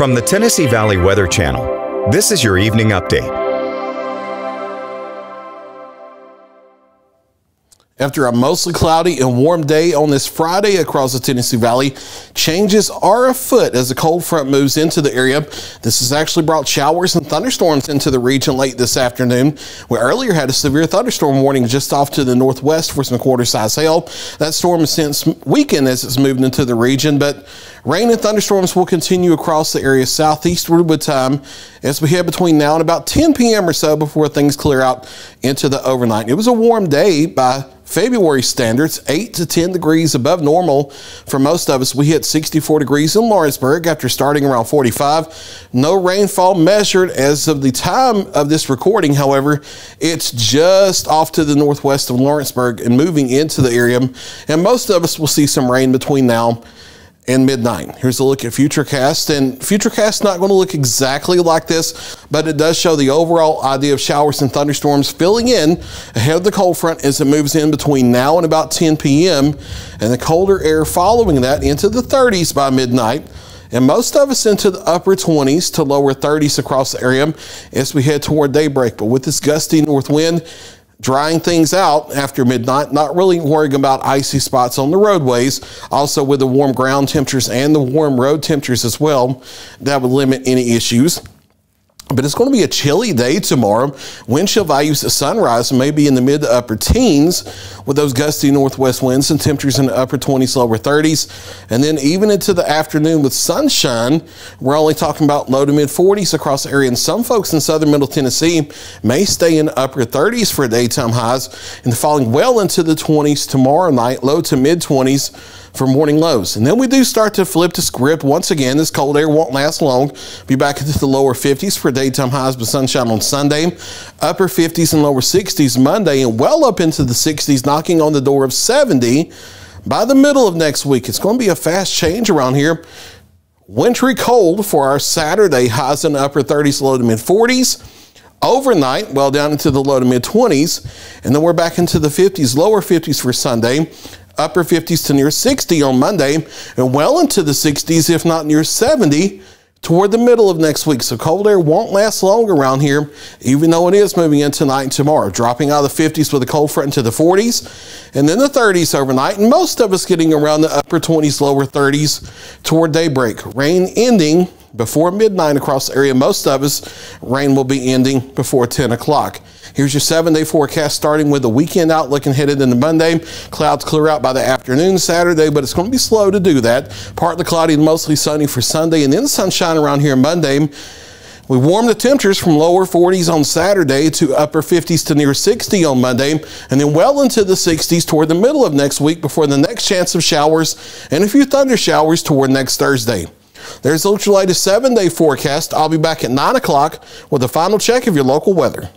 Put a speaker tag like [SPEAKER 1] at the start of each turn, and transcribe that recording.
[SPEAKER 1] From the Tennessee Valley Weather Channel, this is your evening update.
[SPEAKER 2] After a mostly cloudy and warm day on this Friday across the Tennessee Valley, changes are afoot as the cold front moves into the area. This has actually brought showers and thunderstorms into the region late this afternoon. We earlier had a severe thunderstorm warning just off to the northwest for some quarter size hail. That storm has since weakened as it's moved into the region, but rain and thunderstorms will continue across the area southeastward with time as we head between now and about 10 p.m. or so before things clear out into the overnight. It was a warm day by February standards, 8 to 10 degrees above normal for most of us. We hit 64 degrees in Lawrenceburg after starting around 45. No rainfall measured as of the time of this recording. However, it's just off to the northwest of Lawrenceburg and moving into the area. And most of us will see some rain between now and midnight. Here's a look at Futurecast, and Futurecast not going to look exactly like this, but it does show the overall idea of showers and thunderstorms filling in ahead of the cold front as it moves in between now and about 10 p.m. and the colder air following that into the 30s by midnight and most of us into the upper 20s to lower 30s across the area as we head toward daybreak. But with this gusty north wind, drying things out after midnight, not really worrying about icy spots on the roadways. Also, with the warm ground temperatures and the warm road temperatures as well, that would limit any issues. But it's going to be a chilly day tomorrow. Wind chill values at sunrise may be in the mid to upper teens with those gusty northwest winds and temperatures in the upper 20s, lower 30s. And then even into the afternoon with sunshine, we're only talking about low to mid 40s across the area. And some folks in southern middle Tennessee may stay in upper 30s for daytime highs and falling well into the 20s tomorrow night, low to mid 20s for morning lows. And then we do start to flip the script once again. This cold air won't last long. Be back into the lower 50s for daytime highs with sunshine on Sunday, upper 50s and lower 60s Monday, and well up into the 60s, knocking on the door of 70 by the middle of next week. It's going to be a fast change around here. Wintry cold for our Saturday, highs in the upper 30s, low to mid 40s overnight, well down into the low to mid 20s, and then we're back into the 50s, lower 50s for Sunday upper 50s to near 60 on Monday, and well into the 60s, if not near 70, toward the middle of next week. So cold air won't last long around here, even though it is moving in tonight and tomorrow, dropping out of the 50s with a cold front into the 40s, and then the 30s overnight, and most of us getting around the upper 20s, lower 30s toward daybreak. Rain ending before midnight across the area. Most of us, rain will be ending before 10 o'clock. Here's your seven day forecast starting with the weekend outlook and headed into Monday. Clouds clear out by the afternoon Saturday, but it's going to be slow to do that. Partly cloudy and mostly sunny for Sunday, and then sunshine around here Monday. We warm the temperatures from lower 40s on Saturday to upper 50s to near 60 on Monday, and then well into the 60s toward the middle of next week before the next chance of showers and a few thunder showers toward next Thursday. There's the latest seven day forecast. I'll be back at 9 o'clock with a final check of your local weather.